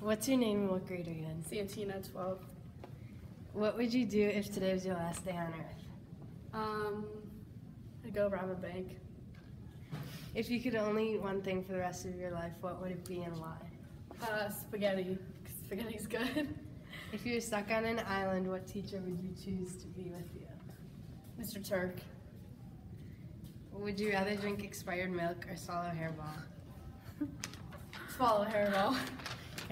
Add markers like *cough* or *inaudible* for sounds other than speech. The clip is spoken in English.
What's your name and what grade are you in? Santina 12. What would you do if today was your last day on earth? Um, I'd go rob a bank. If you could only eat one thing for the rest of your life, what would it be and why? Uh, spaghetti. 'cause Spaghetti's good. If you were stuck on an island, what teacher would you choose to be with you? Mr. Turk. Would you rather drink expired milk or swallow hairball? *laughs* Swallow hairball.